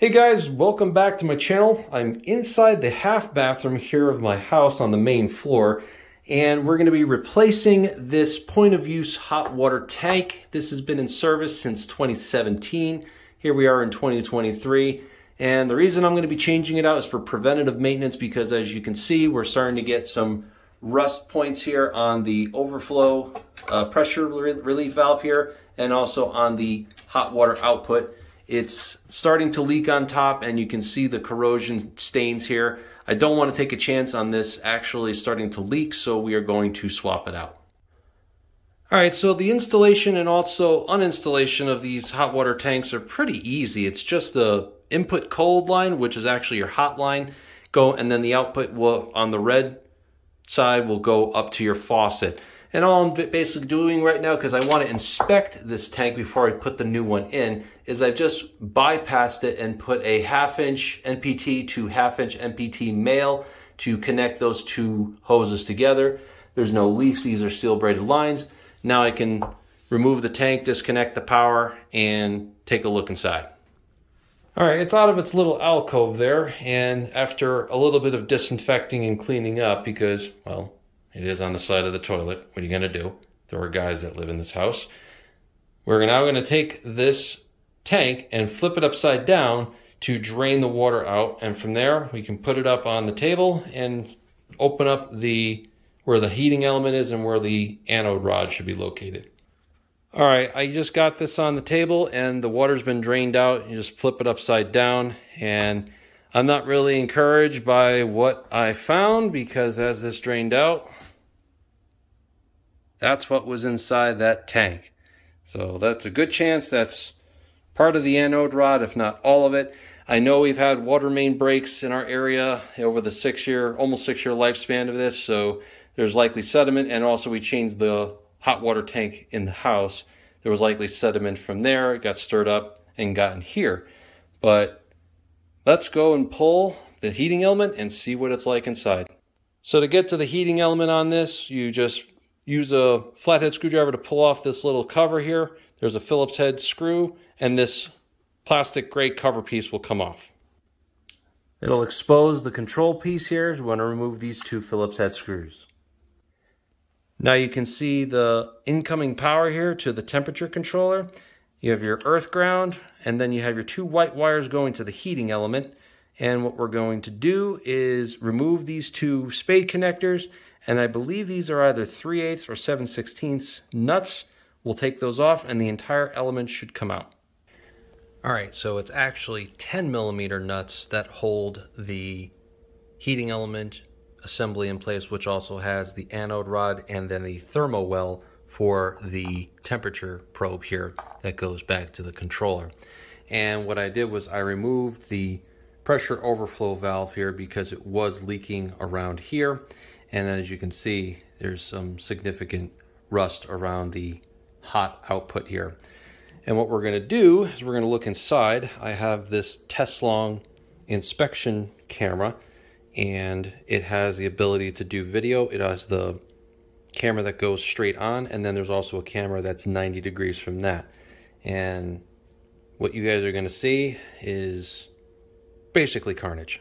Hey guys, welcome back to my channel. I'm inside the half bathroom here of my house on the main floor and we're going to be replacing this point of use hot water tank. This has been in service since 2017. Here we are in 2023 and the reason I'm going to be changing it out is for preventative maintenance because as you can see we're starting to get some rust points here on the overflow uh, pressure relief valve here and also on the hot water output. It's starting to leak on top and you can see the corrosion stains here. I don't want to take a chance on this actually starting to leak, so we are going to swap it out. All right, so the installation and also uninstallation of these hot water tanks are pretty easy. It's just the input cold line, which is actually your hot line, go, and then the output will on the red side will go up to your faucet. And all I'm basically doing right now, because I want to inspect this tank before I put the new one in, is I've just bypassed it and put a half inch NPT to half inch NPT male to connect those two hoses together. There's no leaks. These are steel braided lines. Now I can remove the tank, disconnect the power, and take a look inside. All right, it's out of its little alcove there, and after a little bit of disinfecting and cleaning up, because, well, it is on the side of the toilet. What are you going to do? There are guys that live in this house. We're now going to take this tank and flip it upside down to drain the water out. And from there, we can put it up on the table and open up the where the heating element is and where the anode rod should be located. All right, I just got this on the table and the water's been drained out. You just flip it upside down and I'm not really encouraged by what I found because as this drained out, that's what was inside that tank. So that's a good chance that's part of the anode rod, if not all of it. I know we've had water main breaks in our area over the six year, almost six year lifespan of this, so there's likely sediment, and also we changed the hot water tank in the house. There was likely sediment from there, it got stirred up and gotten here. But let's go and pull the heating element and see what it's like inside. So to get to the heating element on this, you just use a flathead screwdriver to pull off this little cover here. There's a Phillips head screw and this plastic gray cover piece will come off. It'll expose the control piece here. We want to remove these two Phillips head screws. Now you can see the incoming power here to the temperature controller. You have your earth ground and then you have your two white wires going to the heating element. And what we're going to do is remove these two spade connectors and I believe these are either 3 8 or 7 16 nuts. We'll take those off and the entire element should come out. All right, so it's actually 10 millimeter nuts that hold the heating element assembly in place, which also has the anode rod and then the thermo well for the temperature probe here that goes back to the controller. And what I did was I removed the pressure overflow valve here because it was leaking around here and as you can see, there's some significant rust around the hot output here. And what we're gonna do is we're gonna look inside. I have this Teslong inspection camera and it has the ability to do video. It has the camera that goes straight on and then there's also a camera that's 90 degrees from that. And what you guys are gonna see is basically carnage.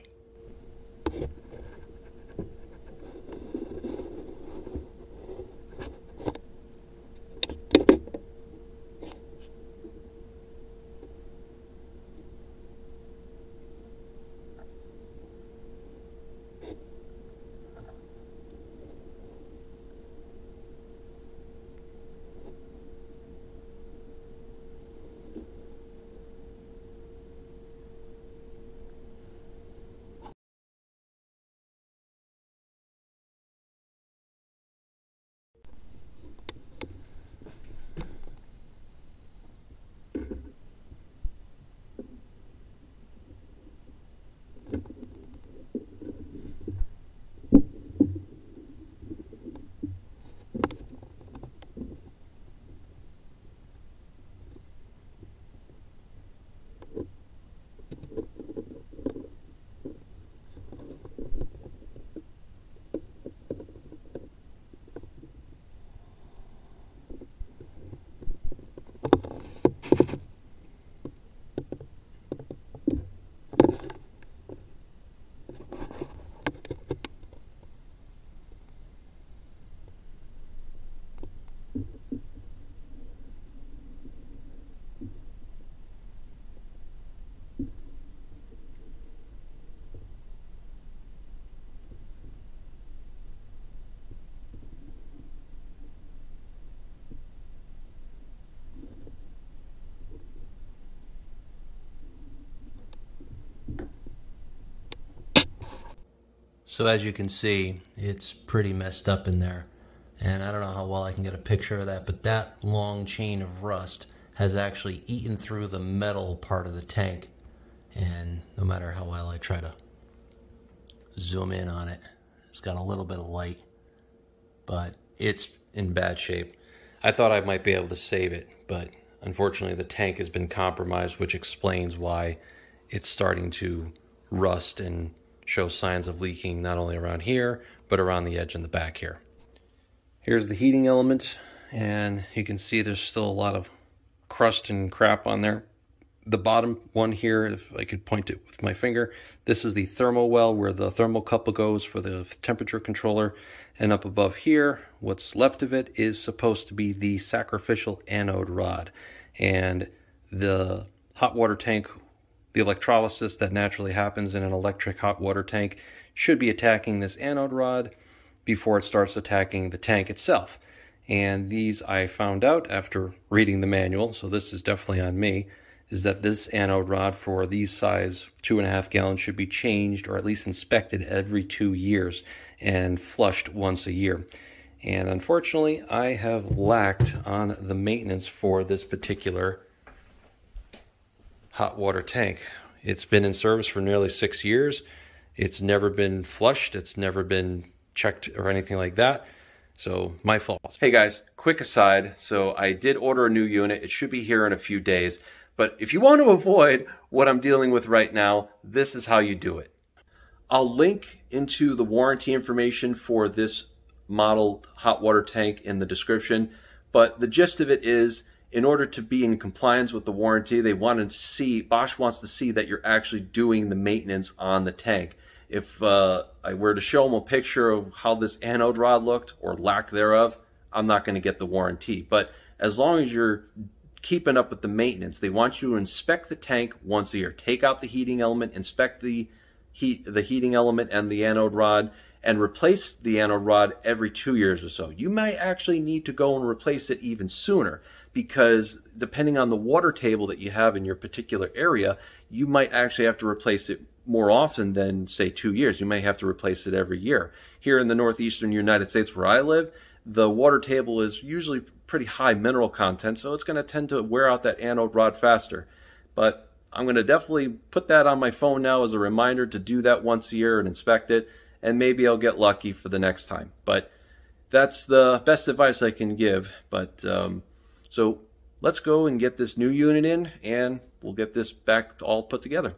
So as you can see, it's pretty messed up in there. And I don't know how well I can get a picture of that, but that long chain of rust has actually eaten through the metal part of the tank. And no matter how well I try to zoom in on it, it's got a little bit of light, but it's in bad shape. I thought I might be able to save it, but unfortunately the tank has been compromised, which explains why it's starting to rust and show signs of leaking not only around here, but around the edge in the back here. Here's the heating element, and you can see there's still a lot of crust and crap on there. The bottom one here, if I could point it with my finger, this is the thermal well where the thermocouple goes for the temperature controller. And up above here, what's left of it is supposed to be the sacrificial anode rod. And the hot water tank the electrolysis that naturally happens in an electric hot water tank should be attacking this anode rod before it starts attacking the tank itself. And these I found out after reading the manual, so this is definitely on me, is that this anode rod for these size two and a half gallons should be changed or at least inspected every two years and flushed once a year. And unfortunately, I have lacked on the maintenance for this particular hot water tank. It's been in service for nearly six years. It's never been flushed. It's never been checked or anything like that. So my fault. Hey guys, quick aside. So I did order a new unit. It should be here in a few days. But if you want to avoid what I'm dealing with right now, this is how you do it. I'll link into the warranty information for this model hot water tank in the description. But the gist of it is in order to be in compliance with the warranty, they want to see, Bosch wants to see that you're actually doing the maintenance on the tank. If uh, I were to show them a picture of how this anode rod looked or lack thereof, I'm not going to get the warranty. But as long as you're keeping up with the maintenance, they want you to inspect the tank once a year. Take out the heating element, inspect the heat, the heating element and the anode rod, and replace the anode rod every two years or so. You might actually need to go and replace it even sooner because depending on the water table that you have in your particular area, you might actually have to replace it more often than say two years. You may have to replace it every year. Here in the northeastern United States where I live, the water table is usually pretty high mineral content, so it's going to tend to wear out that anode rod faster. But I'm going to definitely put that on my phone now as a reminder to do that once a year and inspect it and maybe I'll get lucky for the next time. But that's the best advice I can give. But um, so let's go and get this new unit in, and we'll get this back all put together.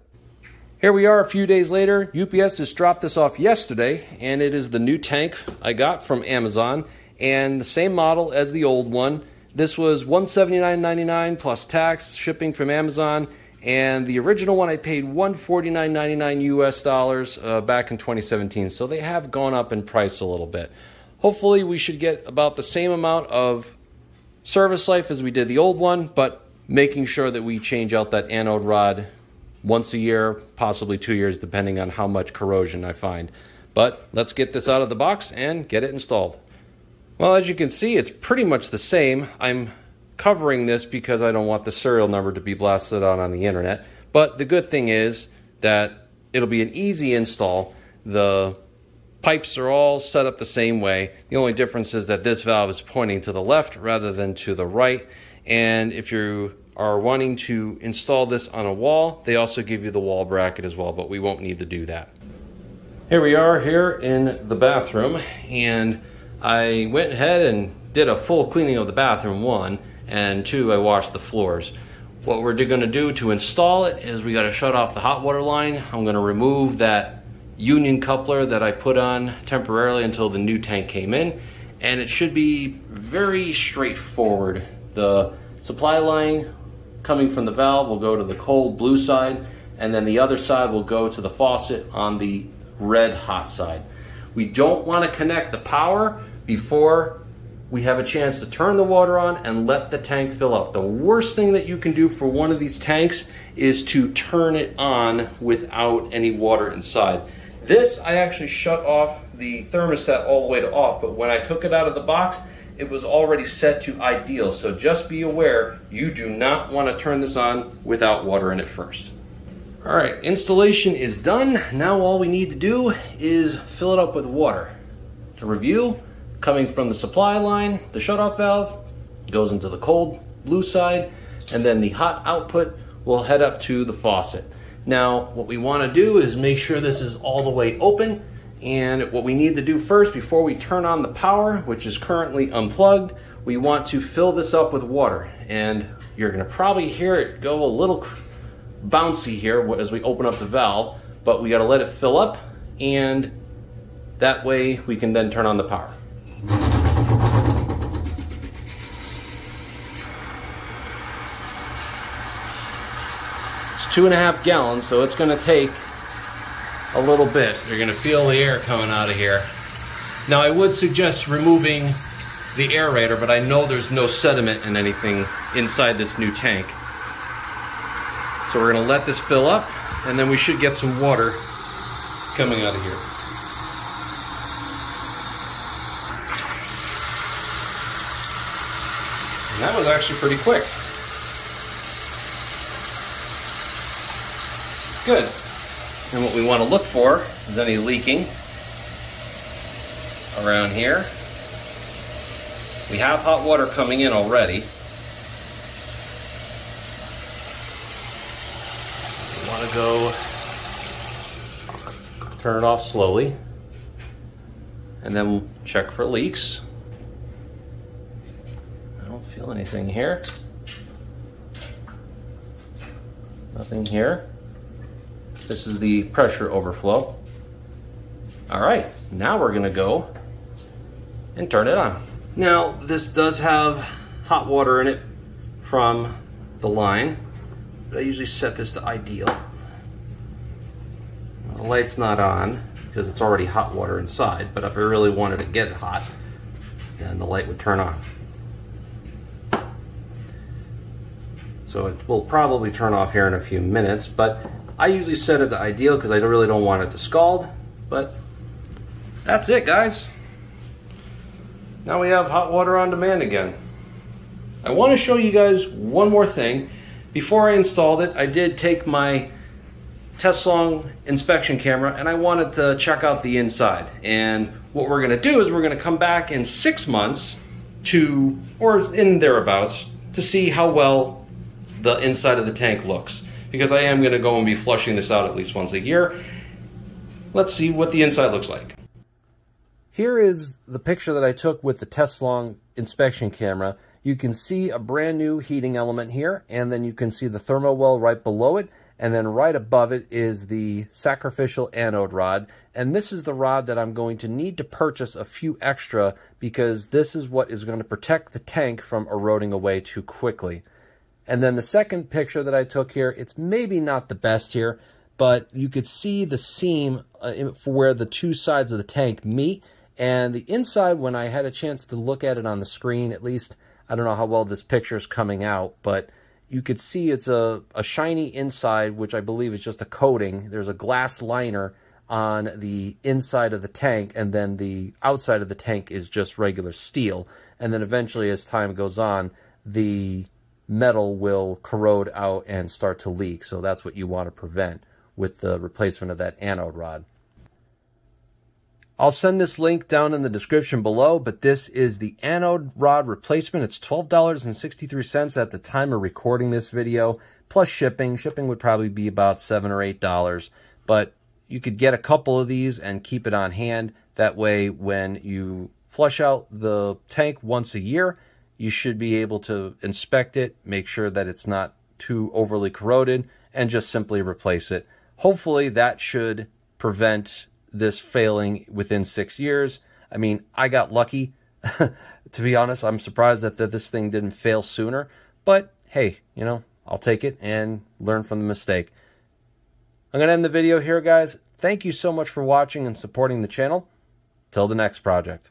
Here we are a few days later. UPS just dropped this off yesterday, and it is the new tank I got from Amazon, and the same model as the old one. This was $179.99 plus tax, shipping from Amazon, and the original one I paid 149.99 US dollars uh, back in 2017. So they have gone up in price a little bit. Hopefully, we should get about the same amount of service life as we did the old one, but making sure that we change out that anode rod once a year, possibly two years, depending on how much corrosion I find. But let's get this out of the box and get it installed. Well, as you can see, it's pretty much the same. I'm covering this because I don't want the serial number to be blasted out on the internet. But the good thing is that it'll be an easy install. The pipes are all set up the same way. The only difference is that this valve is pointing to the left rather than to the right. And if you are wanting to install this on a wall, they also give you the wall bracket as well, but we won't need to do that. Here we are here in the bathroom and I went ahead and did a full cleaning of the bathroom one and two, I washed the floors. What we're going to do to install it is we got to shut off the hot water line. I'm going to remove that union coupler that I put on temporarily until the new tank came in and it should be very straightforward. The supply line coming from the valve will go to the cold blue side and then the other side will go to the faucet on the red hot side. We don't want to connect the power before we have a chance to turn the water on and let the tank fill up. The worst thing that you can do for one of these tanks is to turn it on without any water inside. This, I actually shut off the thermostat all the way to off, but when I took it out of the box, it was already set to ideal. So just be aware, you do not want to turn this on without water in it first. All right, installation is done. Now all we need to do is fill it up with water. To review, coming from the supply line, the shutoff valve goes into the cold blue side, and then the hot output will head up to the faucet. Now, what we want to do is make sure this is all the way open, and what we need to do first before we turn on the power, which is currently unplugged, we want to fill this up with water. And you're going to probably hear it go a little bouncy here as we open up the valve, but we got to let it fill up and that way we can then turn on the power. Two and a half gallons, so it's going to take a little bit. You're going to feel the air coming out of here. Now I would suggest removing the aerator, but I know there's no sediment and anything inside this new tank. So we're gonna let this fill up and then we should get some water coming out of here. And that was actually pretty quick. Good. And what we want to look for is any leaking around here. We have hot water coming in already. We want to go turn it off slowly and then check for leaks. I don't feel anything here. Nothing here. This is the pressure overflow. All right, now we're gonna go and turn it on. Now, this does have hot water in it from the line. I usually set this to ideal. The light's not on because it's already hot water inside, but if I really wanted to get it hot, then the light would turn on. So it will probably turn off here in a few minutes, but I usually set it to ideal because I really don't want it to scald, but that's it guys. Now we have hot water on demand again. I want to show you guys one more thing. Before I installed it, I did take my Teslong inspection camera and I wanted to check out the inside. And what we're gonna do is we're gonna come back in six months to, or in thereabouts, to see how well the inside of the tank looks. Because I am gonna go and be flushing this out at least once a year. Let's see what the inside looks like. Here is the picture that I took with the Teslong inspection camera you can see a brand new heating element here, and then you can see the thermal well right below it, and then right above it is the sacrificial anode rod. And this is the rod that I'm going to need to purchase a few extra because this is what is going to protect the tank from eroding away too quickly. And then the second picture that I took here, it's maybe not the best here, but you could see the seam uh, for where the two sides of the tank meet. And the inside, when I had a chance to look at it on the screen, at least I don't know how well this picture is coming out, but you could see it's a, a shiny inside, which I believe is just a coating. There's a glass liner on the inside of the tank, and then the outside of the tank is just regular steel. And then eventually, as time goes on, the metal will corrode out and start to leak. So that's what you want to prevent with the replacement of that anode rod. I'll send this link down in the description below, but this is the anode rod replacement. It's $12.63 at the time of recording this video, plus shipping. Shipping would probably be about 7 or $8, but you could get a couple of these and keep it on hand. That way, when you flush out the tank once a year, you should be able to inspect it, make sure that it's not too overly corroded, and just simply replace it. Hopefully, that should prevent this failing within six years. I mean, I got lucky. to be honest, I'm surprised that, that this thing didn't fail sooner. But hey, you know, I'll take it and learn from the mistake. I'm going to end the video here, guys. Thank you so much for watching and supporting the channel. Till the next project.